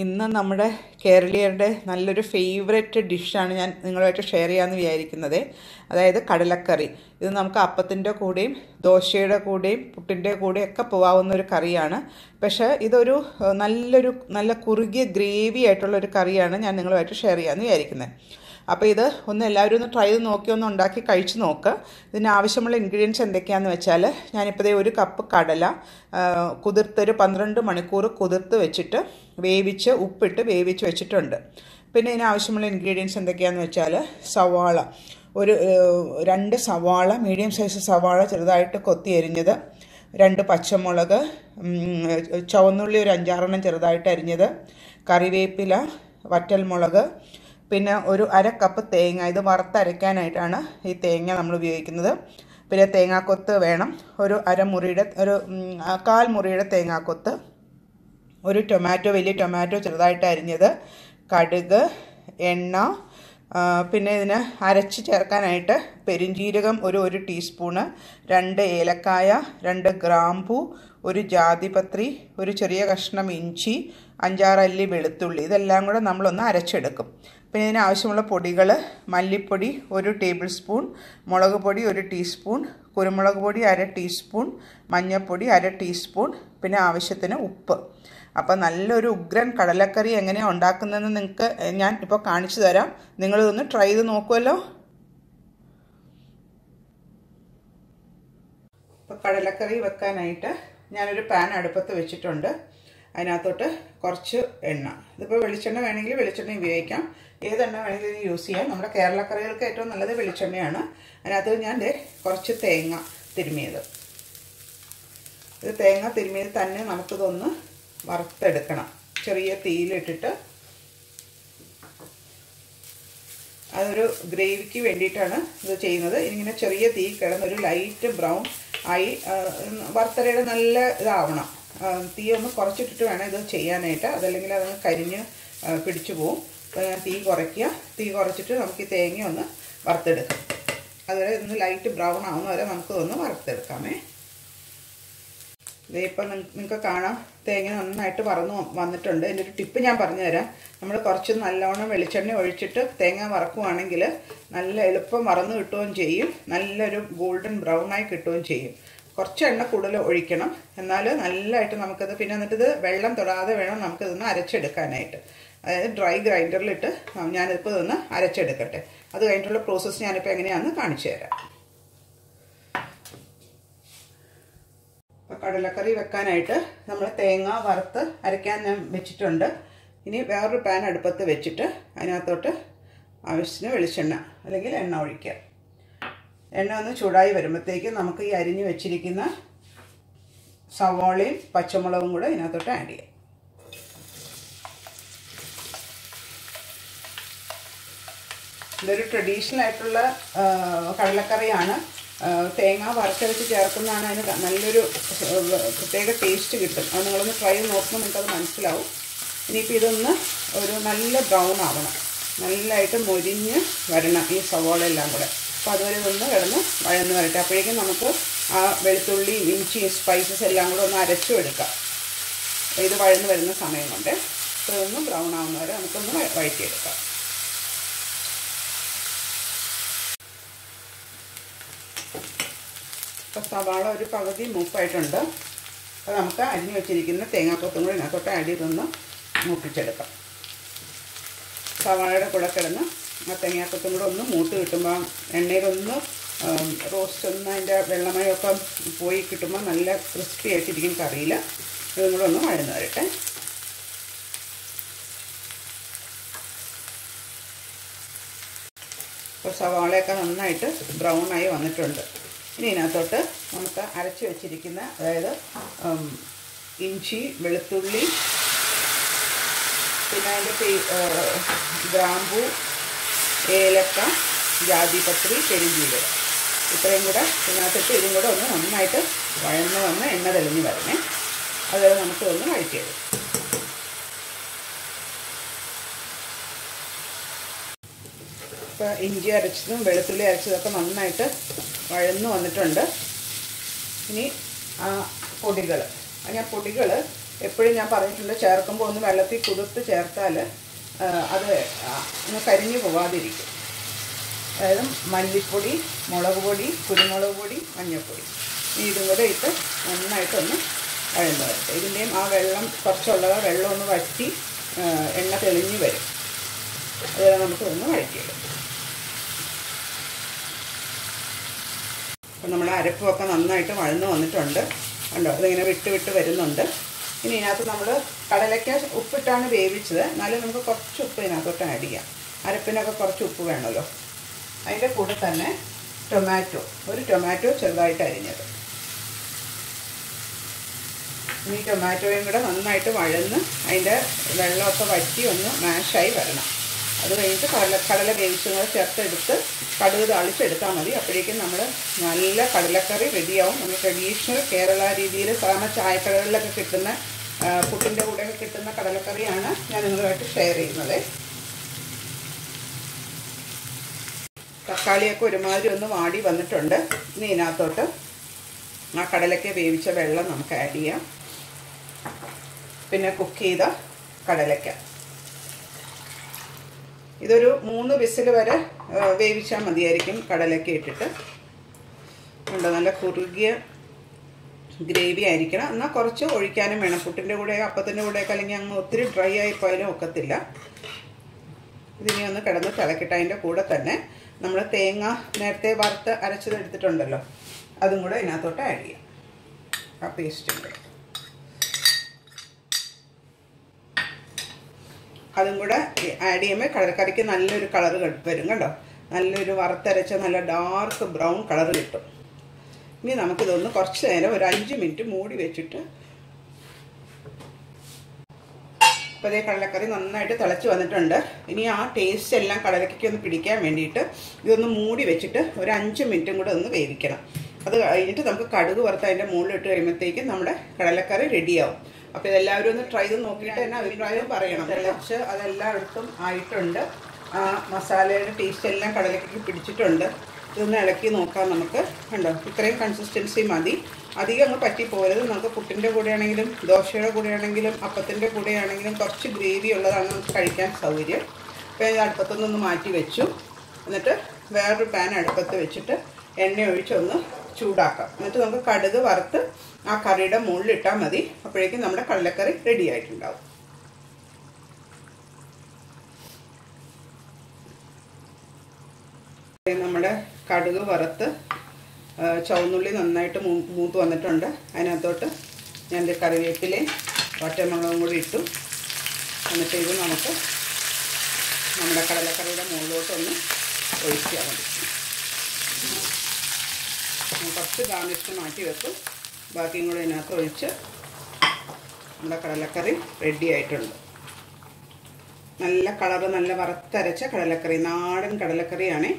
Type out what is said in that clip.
ഇന്ന് നമ്മുടെ കേരളീയരുടെ നല്ലൊരു ഫേവറേറ്റ് ഡിഷാണ് ഞാൻ നിങ്ങളുമായിട്ട് ഷെയർ ചെയ്യാമെന്ന് വിചാരിക്കുന്നത്. അതായത് കടലക്കറി. ഇത് നമുക്ക് അപ്പത്തിന്റെ കൂടെയും ദോശയുടെ കൂടെയും പുട്ടിന്റെ കൂടെയും ഒക്കെ പോകാവുന്ന ഒരു കറിയാണ്. പക്ഷേ ഇതൊരു നല്ലൊരു നല്ല കുറുകിയ ഗ്രേവി ആയിട്ടുള്ള ഒരു കറിയാണ് ഞാൻ നിങ്ങളുമായിട്ട് ഷെയർ ചെയ്യാമെന്ന് വിചാരിക്കുന്നത്. അപ്പോൾ ഇത് ഒന്ന് എല്ലാവരും ഒന്ന് ട്രൈ ചെയ്ത് നോക്കി ഒന്ന് ഉണ്ടാക്കി കഴിച്ച് നോക്ക്. ഇതിന് ആവശ്യമുള്ള ഇൻഗ്രീഡിയൻസ് എന്തൊക്കെയാണെന്ന് വെച്ചാൽ ഞാനിപ്പോൾ ഒരു കപ്പ് കടല കുതിർത്തൊരു പന്ത്രണ്ട് മണിക്കൂർ കുതിർത്ത് വെച്ചിട്ട് വേവിച്ച് ഉപ്പിട്ട് വേവിച്ച് വെച്ചിട്ടുണ്ട്. പിന്നെ ഇതിന് ആവശ്യമുള്ള ഇൻഗ്രീഡിയൻസ് എന്തൊക്കെയാണെന്ന് വെച്ചാൽ സവാള. ഒരു രണ്ട് സവാള മീഡിയം സൈസ് സവാള ചെറുതായിട്ട് കൊത്തി എരിഞ്ഞത്. രണ്ട് പച്ചമുളക് ചുവന്നുള്ളി ഒരു അഞ്ചാറെണ്ണം ചെറുതായിട്ട് അരിഞ്ഞത്. കറിവേപ്പില വറ്റൽമുളക് പിന്നെ ഒരു അര കപ്പ് തേങ്ങ ഇത് വറുത്തരയ്ക്കാനായിട്ടാണ് ഈ തേങ്ങ നമ്മൾ ഉപയോഗിക്കുന്നത്. പിന്നെ തേങ്ങാക്കൊത്ത് വേണം. ഒരു അരമുറിയുടെ ഒരു കാൽ മുറിയുടെ തേങ്ങാക്കൊത്ത്. ഒരു ടൊമാറ്റോ വലിയ ടൊമാറ്റോ ചെറുതായിട്ട് അരിഞ്ഞത്. കടുക് എണ്ണ പിന്നെ ഇതിന് അരച്ച് ചേർക്കാനായിട്ട് പെരുംജീരകം ഒരു ഒരു ടീസ്പൂണ് രണ്ട് ഏലക്കായ രണ്ട് ഗ്രാമ്പു ഒരു ജാതിപത്രി ഒരു ചെറിയ കഷ്ണം ഇഞ്ചി അഞ്ചാറല്ലി വെളുത്തുള്ളി. ഇതെല്ലാം കൂടെ നമ്മളൊന്ന് അരച്ചെടുക്കും. പിന്നെ ഇതിന് ആവശ്യമുള്ള പൊടികൾ മല്ലിപ്പൊടി ഒരു ടേബിൾ സ്പൂൺ മുളക് പൊടി ഒരു ടീസ്പൂൺ കുരുമുളക് പൊടി അര ടീസ്പൂൺ മഞ്ഞൾപ്പൊടി അര ടീസ്പൂൺ പിന്നെ ആവശ്യത്തിന് ഉപ്പ്. അപ്പോൾ നല്ലൊരു ഉഗ്രൻ കടലക്കറി എങ്ങനെയാണ് ഉണ്ടാക്കുന്നതെന്ന് നിങ്ങൾക്ക് ഞാൻ ഇപ്പോൾ കാണിച്ചു തരാം. നിങ്ങളിതൊന്ന് ട്രൈ ചെയ്ത് നോക്കുമല്ലോ ഇപ്പോൾ കടലക്കറി വെക്കാനായിട്ട് ഞാനൊരു പാൻ അടുപ്പത്ത് വെച്ചിട്ടുണ്ട്. അതിനകത്തോട്ട് കുറച്ച് എണ്ണ. ഇതിപ്പോൾ വെളിച്ചെണ്ണ വേണമെങ്കിൽ വെളിച്ചെണ്ണ ഉപയോഗിക്കാം. ഏതെണ്ണ വേണമെങ്കിലും യൂസ് ചെയ്യാം. നമ്മുടെ കേരളക്കറികൾക്ക് ഏറ്റവും നല്ലത് വെളിച്ചെണ്ണയാണ്. അതിനകത്ത് ഞാൻ കുറച്ച് തേങ്ങ തിരുമിയത്. ഇത് തേങ്ങ തിരുമിയത് തന്നെ നമുക്കിതൊന്ന് വറുത്തെടുക്കണം. ചെറിയ തീയിലിട്ടിട്ട്. അതൊരു ഗ്രേവിക്ക് വേണ്ടിയിട്ടാണ് ഇത് ചെയ്യുന്നത്. ഇങ്ങനെ ചെറിയ തീ കിടന്നൊരു ലൈറ്റ് ബ്രൗൺ ആയി വറുത്തരയുടെ നല്ല ഇതാവണം. തീ ഒന്ന് കുറച്ചിട്ടിട്ട് വേണം ഇത് ചെയ്യാനായിട്ട്. അതല്ലെങ്കിൽ അത് കരിഞ്ഞ് പിടിച്ചു പോവും. തീ കുറയ്ക്കുക. തീ കുറച്ചിട്ട് നമുക്ക് ഈ തേങ്ങ ഒന്ന് വറുത്തെടുക്കാം. അതുവരെ ഒന്ന് ലൈറ്റ് ബ്രൗൺ ആവുന്ന വരെ നമുക്ക് ഒന്ന് വറുത്തെടുക്കാമേ. ദേ ഇപ്പം നിങ്ങൾക്ക് കാണാം തേങ്ങ നന്നായിട്ട് വറന്ന് വന്നിട്ടുണ്ട്. എന്റെ ഒരു ടിപ്പ് ഞാൻ പറഞ്ഞുതരാം നമ്മൾ കുറച്ച് നല്ലവണ്ണം വെളിച്ചെണ്ണ ഒഴിച്ചിട്ട് തേങ്ങ വറക്കുവാണെങ്കിൽ നല്ല എളുപ്പം വറന്ന് കിട്ടുകയും ചെയ്യും. നല്ലൊരു ഗോൾഡൻ ബ്രൗൺ ആയി കിട്ടുകയും ചെയ്യും. കുറച്ച് എണ്ണ കൂടുതൽ ഒഴിക്കണം. എന്നാൽ നല്ലതായിട്ട് നമുക്കത് പിന്നെ എന്നിട്ട് ഇത് വെള്ളം തൊടാതെ വേണം നമുക്കിതൊന്ന് അരച്ചെടുക്കാനായിട്ട്. അതായത് ഡ്രൈ ഗ്രൈൻഡറിലിട്ട് ഞാനിപ്പോൾ ഇതൊന്ന് അരച്ചെടുക്കട്ടെ. അത് കഴിഞ്ഞിട്ടുള്ള പ്രോസസ്സ് ഞാനിപ്പോൾ എങ്ങനെയാണെന്ന് കാണിച്ചു തരാം. ഇപ്പോൾ കടലക്കറി വെക്കാനായിട്ട് നമ്മൾ തേങ്ങ വറുത്ത് അരയ്ക്കാൻ ഞാൻ വെച്ചിട്ടുണ്ട്. ഇനി വേറൊരു പാൻ അടുപ്പത്ത് വെച്ചിട്ട് അതിനകത്തോട്ട് ആവശ്യത്തിന് വെളിച്ചെണ്ണ അല്ലെങ്കിൽ എണ്ണ ഒഴിക്കുക എണ്ണ ഒന്ന് ചൂടായി വരുമ്പോഴത്തേക്ക് നമുക്ക് ഈ അരിഞ്ഞു വെച്ചിരിക്കുന്ന സവാളയും പച്ചമുളകും കൂടെ ഇതിനകത്തോട്ട് ആഡ് ചെയ്യാം. ഇതൊരു ട്രഡീഷണൽ ആയിട്ടുള്ള കടലക്കറിയാണ്. തേങ്ങ വറുത്തരച്ച് ചേർക്കുന്നതാണ് അതിന് നല്ലൊരു പ്രത്യേക ടേസ്റ്റ് കിട്ടും. അത് നിങ്ങളൊന്ന് ട്രൈ നോക്കുമ്പോൾ നിങ്ങൾക്കത് മനസ്സിലാവും. ഇനിയിപ്പോൾ ഇതൊന്ന് ഒരു നല്ല ബ്രൗൺ ആവണം. നല്ലതായിട്ട് മൊരിഞ്ഞ് വരണം ഈ സവോള എല്ലാം കൂടെ. അപ്പോൾ അതുവരെ ഒന്ന് കിടന്ന് വഴന്ന് വരട്ടെ. അപ്പോഴേക്കും നമുക്ക് ആ വെളുത്തുള്ളി ഇഞ്ചി സ്പൈസസ് എല്ലാം കൂടെ ഒന്ന് അരച്ചും എടുക്കാം. ഇത് വഴന്ന് വരുന്ന സമയം കൊണ്ട് അപ്പോൾ ഇതൊന്ന് ബ്രൗൺ ആവുന്ന വരെ നമുക്കൊന്ന് വഴ- വഴറ്റിയെടുക്കാം. ഇപ്പോൾ സവാള ഒരു പകുതി മൂപ്പായിട്ടുണ്ട്. അപ്പോൾ നമുക്ക് അരിഞ്ഞു വെച്ചിരിക്കുന്ന തേങ്ങാക്കൊത്തും കൂടി ഇതിനകത്തോട്ട് ചെയ്തൊന്ന് മൂപ്പിച്ചെടുക്കാം. സവാളയുടെ കൂടെ കിടന്ന് ആ തേങ്ങാക്കൊത്തും കൂടെ ഒന്ന് മൂത്ത് കിട്ടുമ്പോൾ എണ്ണയിലൊന്ന് റോസ്റ്റ് ഒന്ന് അതിന്റെ വെള്ളമയമൊക്കെ പോയി കിട്ടുമ്പോൾ നല്ല ക്രിസ്പി ആയിട്ടിരിക്കും കറിയിൽ ഇതും കൂടെ ഒന്ന് വഴന്ന് വരട്ടെ. ഇപ്പോൾ സവാളയൊക്കെ നന്നായിട്ട് ബ്രൗൺ ആയി വന്നിട്ടുണ്ട്. ഇനി ഇതിനകത്തോട്ട് നമുക്ക് അരച്ച് വെച്ചിരിക്കുന്ന അതായത് ഇഞ്ചി വെളുത്തുള്ളി പിന്നെ അതിന്റെ ഗ്രാമ്പു ഏലക്ക ജാതിപത്രി പെരുംജീരകം. ഇത്രയും കൂടെ ഇതിനകത്തിട്ട് ഇതും കൂടെ ഒന്ന് നന്നായിട്ട് വഴന്ന് വന്ന് എണ്ണ തെളിഞ്ഞ് വരണേ. അതുവരെ നമുക്ക് ഒന്ന് വഴറ്റിയത് ഇപ്പോൾ ഇഞ്ചി അരച്ചതും വെളുത്തുള്ളി അരച്ചതൊക്കെ നന്നായിട്ട് വഴന്ന് വന്നിട്ടുണ്ട്. ഇനി ആ പൊടികൾ ഞാൻ പൊടികൾ എപ്പോഴും ഞാൻ പറഞ്ഞിട്ടുണ്ട് ചേർക്കുമ്പോൾ ഒന്ന് വെള്ളത്തിൽ കുതിർത്ത് ചേർത്താൽ അത് കരിഞ്ഞു പോവാതിരിക്കും. അതായത് മല്ലിപ്പൊടി മുളക് പൊടി കുരുമുളക് പൊടി മഞ്ഞൾപ്പൊടി. ഇതും കൂടെ ഇട്ട് നന്നായിട്ടൊന്ന് വഴന്ന് വരട്ടെ. ഇതിന്റെയും ആ വെള്ളം കുറച്ചുള്ളത് വെള്ളം ഒന്ന് വറ്റി എണ്ണ തെളിഞ്ഞു വരും. അതുവരെ നമുക്ക് ഒന്ന് വഴറ്റിയിടും അപ്പം നമ്മുടെ അരപ്പുമൊക്കെ നന്നായിട്ട് വഴന്ന് വന്നിട്ടുണ്ട്. കണ്ടോ? അതിങ്ങനെ വിട്ട് വിട്ട് വരുന്നുണ്ട്. ഇനി ഇതിനകത്ത് നമ്മൾ കടലയ്ക്ക ഉപ്പിട്ടാണ് വേവിച്ചത്. എന്നാലും നമുക്ക് കുറച്ച് ഉപ്പ് ഇതിനകത്തോട്ട് ആഡ് ചെയ്യാം. അരപ്പിനൊക്കെ കുറച്ച് ഉപ്പ് വേണമല്ലോ. അതിന്റെ കൂടെ തന്നെ ടൊമാറ്റോ ഒരു ടൊമാറ്റോ ചെറുതായിട്ട് അരിഞ്ഞത്. ഇനി ടൊമാറ്റോയും കൂടെ നന്നായിട്ട് വഴന്ന് അതിന്റെ വെള്ളമൊക്കെ വറ്റി ഒന്ന് മാഷായി വരണം. അത് കഴിഞ്ഞിട്ട് കടല കടല വേവിച്ചും കൂടെ ചേർത്തെടുത്ത് കടുക് താളിച്ചെടുത്താൽ മതി. അപ്പോഴേക്കും നമ്മൾ നല്ല കടലക്കറി റെഡിയാവും. നമ്മൾ ട്രഡീഷണൽ കേരള രീതിയിൽ സാധാരണ ചായക്കടകളിലൊക്കെ കിട്ടുന്ന ഫുഡിന്റെ കൂടെയൊക്കെ കിട്ടുന്ന കടലക്കറിയാണ് ഞാൻ നിങ്ങളുമായിട്ട് ഷെയർ ചെയ്യുന്നത്. തക്കാളിയൊക്കെ ഒരുമാതിരി ഒന്ന് വാടി വന്നിട്ടുണ്ട്. ഇനി ഇതിനകത്തോട്ട് ആ കടലയ്ക്ക് വേവിച്ച വെള്ളം നമുക്ക് ആഡ് ചെയ്യാം. പിന്നെ കുക്ക് ചെയ്ത കടലയ്ക്ക. ഇതൊരു മൂന്ന് വിസിൽ വരെ വേവിച്ചാൽ മതിയായിരിക്കും കടലൊക്കെ ഇട്ടിട്ട്. ഉണ്ട് നല്ല കുറുകിയ ഗ്രേവി ആയിരിക്കണം. എന്നാൽ കുറച്ച് ഒഴിക്കാനും വേണം. പുട്ടിന്റെ കൂടെ അപ്പത്തിന്റെ കൂടെയൊക്കെ അല്ലെങ്കിൽ അങ്ങ് ഒത്തിരി ഡ്രൈ ആയി പോയാലും ഒക്കത്തില്ല. ഇതിനെ ഒന്ന് കിടന്ന് തിളക്കിട്ട് അതിന്റെ കൂടെ തന്നെ നമ്മൾ തേങ്ങ നേരത്തെ വറുത്ത് അരച്ചത് എടുത്തിട്ടുണ്ടല്ലോ. അതും കൂടെ ഇതിനകത്തോട്ട് ആഡ് ചെയ്യാം. ആ പേസ്റ്റും കൂടെ. അതും കൂടെ ആഡ് ചെയ്യുമ്പോൾ കടലക്കറിക്ക് നല്ലൊരു കളർ വരും കേട്ടോ നല്ലൊരു വറുത്തരച്ച നല്ല ഡാർക്ക് ബ്രൗൺ കളർ കിട്ടും. ഇനി നമുക്കിതൊന്ന് കുറച്ച് നേരം ഒരു അഞ്ച് മിനിറ്റ് മൂടി വെച്ചിട്ട് അപ്പോൾ അതേ കടലക്കറി നന്നായിട്ട് തിളച്ച് വന്നിട്ടുണ്ട്. ഇനി ആ ടേസ്റ്റ് എല്ലാം കടലക്കയ്ക്ക് ഒന്ന് പിടിക്കാൻ വേണ്ടിയിട്ട് ഇതൊന്ന് മൂടി വെച്ചിട്ട് ഒരു അഞ്ച് മിനിറ്റും കൂടെ ഒന്ന് വേവിക്കണം. അത് കഴിഞ്ഞിട്ട് നമുക്ക് കടുക് വറുത്ത് അതിന്റെ മുകളിലിട്ട് കഴിയുമ്പോഴത്തേക്കും നമ്മുടെ കടലക്കറി റെഡിയാവും അപ്പോൾ ഇതെല്ലാവരും ഒന്ന് ട്രൈ ചെയ്ത് നോക്കിയിട്ട് തന്നെ അഭിപ്രായം പറയണം. തിളച്ച് അതെല്ലായിടത്തും ആയിട്ടുണ്ട്. ആ മസാലയുടെ ടേസ്റ്റ് എല്ലാം കടലക്കൊക്കെ പിടിച്ചിട്ടുണ്ട്. ഇതൊന്ന് ഇളക്കി നോക്കാം നമുക്ക്. കണ്ടോ? ഇത്രയും കൺസിസ്റ്റൻസി മതി. അധികം അങ്ങ് പറ്റിപ്പോകരുത് നമുക്ക് പുട്ടിന്റെ കൂടെയാണെങ്കിലും ദോശയുടെ കൂടെയാണെങ്കിലും അപ്പത്തിന്റെ കൂടെയാണെങ്കിലും കുറച്ച് ഗ്രേവി ഉള്ളതാണ് നമുക്ക് കഴിക്കാൻ സൗകര്യം. അപ്പോൾ ഞാൻ അടുപ്പത്തുനിന്നൊന്ന് മാറ്റി വെച്ചു. എന്നിട്ട് വേറൊരു പാൻ അടുപ്പത്ത് വെച്ചിട്ട് എണ്ണ ഒഴിച്ചൊന്ന് ചൂടാക്കാം. എന്നിട്ട് നമുക്ക് കടുക് വറുത്ത് ആ കറിയുടെ മുകളിലിട്ടാൽ മതി. അപ്പോഴേക്കും നമ്മുടെ കടലക്കറി റെഡി ആയിട്ടുണ്ടാവും. നമ്മുടെ കടുക് വറുത്ത് ചുവന്നുള്ളി നന്നായിട്ട് മൂത്ത് വന്നിട്ടുണ്ട്. അതിനകത്തോട്ട് ഞാൻ എന്റെ കറിവേപ്പിലയും വറ്റമുളകും കൂടി ഇട്ടു. എന്നിട്ട് ഇത് നമുക്ക് നമ്മുടെ കടലക്കറിയുടെ മുകളിലോട്ടൊന്ന് ഒഴിക്കാൻ മതി. കുറച്ച് ഗാർണിഷ് മാറ്റി വെക്കും. ബാക്കിയും കൂടെ ഇതിനകത്ത് ഒഴിച്ച് നമ്മുടെ കടലക്കറി റെഡി ആയിട്ടുണ്ട്. നല്ല കളറ് നല്ല വറുത്തരച്ച കടലക്കറി നാടൻ കടലക്കറിയാണേ.